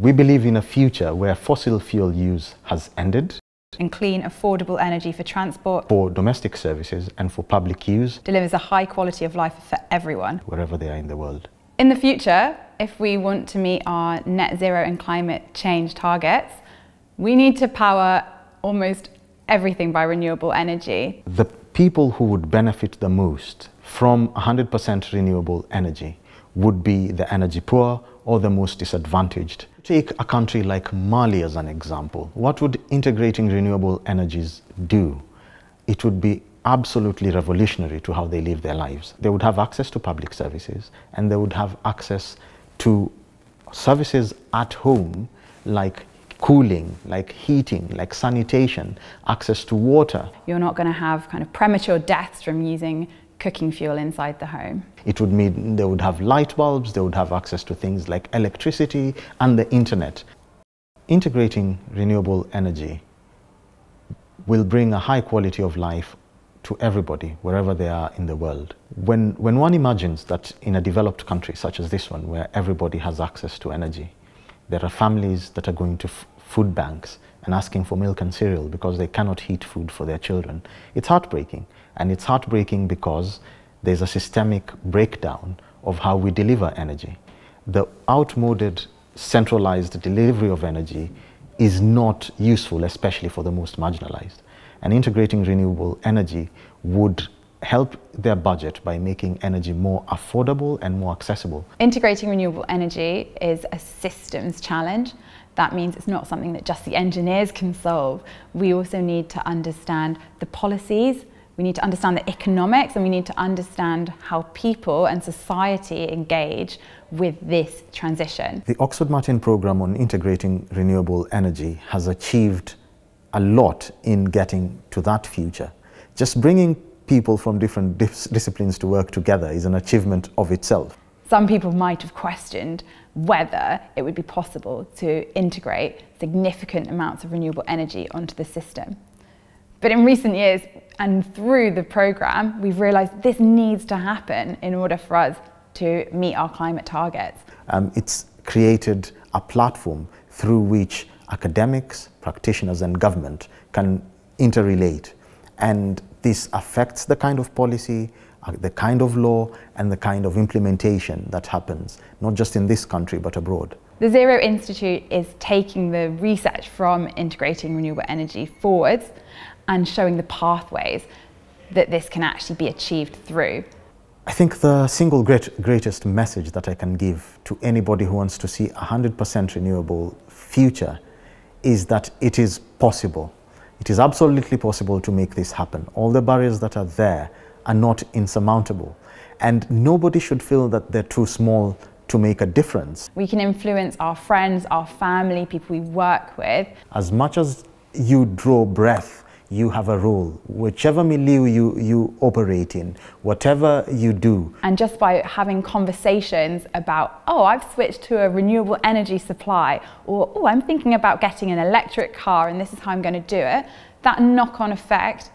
We believe in a future where fossil fuel use has ended and clean, affordable energy for transport, for domestic services and for public use delivers a high quality of life for everyone. wherever they are in the world. In the future, if we want to meet our net zero and climate change targets, we need to power almost everything by renewable energy. The people who would benefit the most from 100% renewable energy would be the energy poor or the most disadvantaged. Take a country like Mali as an example. What would integrating renewable energies do? It would be absolutely revolutionary to how they live their lives. They would have access to public services and they would have access to services at home like cooling, like heating, like sanitation, access to water. You're not going to have kind of premature deaths from using cooking fuel inside the home. It would mean they would have light bulbs, they would have access to things like electricity and the internet. Integrating renewable energy will bring a high quality of life to everybody, wherever they are in the world. When, when one imagines that in a developed country such as this one, where everybody has access to energy, there are families that are going to food banks and asking for milk and cereal because they cannot heat food for their children. It's heartbreaking. And it's heartbreaking because there's a systemic breakdown of how we deliver energy. The outmoded, centralized delivery of energy is not useful, especially for the most marginalized. And integrating renewable energy would help their budget by making energy more affordable and more accessible. Integrating renewable energy is a systems challenge. That means it's not something that just the engineers can solve. We also need to understand the policies, we need to understand the economics, and we need to understand how people and society engage with this transition. The Oxford Martin programme on integrating renewable energy has achieved a lot in getting to that future. Just bringing people from different dis disciplines to work together is an achievement of itself. Some people might have questioned whether it would be possible to integrate significant amounts of renewable energy onto the system. But in recent years and through the programme, we've realised this needs to happen in order for us to meet our climate targets. Um, it's created a platform through which academics, practitioners and government can interrelate. And this affects the kind of policy, uh, the kind of law and the kind of implementation that happens, not just in this country but abroad. The Zero Institute is taking the research from integrating renewable energy forwards and showing the pathways that this can actually be achieved through. I think the single great, greatest message that I can give to anybody who wants to see a 100% renewable future is that it is possible. It is absolutely possible to make this happen. All the barriers that are there are not insurmountable. And nobody should feel that they're too small to make a difference. We can influence our friends, our family, people we work with. As much as you draw breath, you have a role. Whichever milieu you, you operate in, whatever you do. And just by having conversations about, oh, I've switched to a renewable energy supply, or oh, I'm thinking about getting an electric car and this is how I'm going to do it, that knock on effect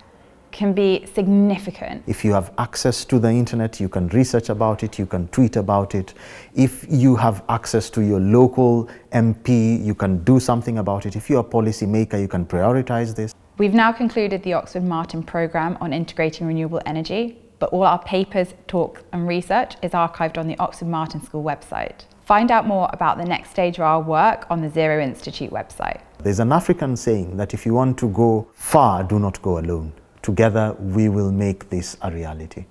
can be significant. If you have access to the internet, you can research about it, you can tweet about it. If you have access to your local MP, you can do something about it. If you're a policymaker, you can prioritize this. We've now concluded the Oxford Martin programme on integrating renewable energy, but all our papers, talks and research is archived on the Oxford Martin School website. Find out more about the next stage of our work on the Zero Institute website. There's an African saying that if you want to go far, do not go alone. Together, we will make this a reality.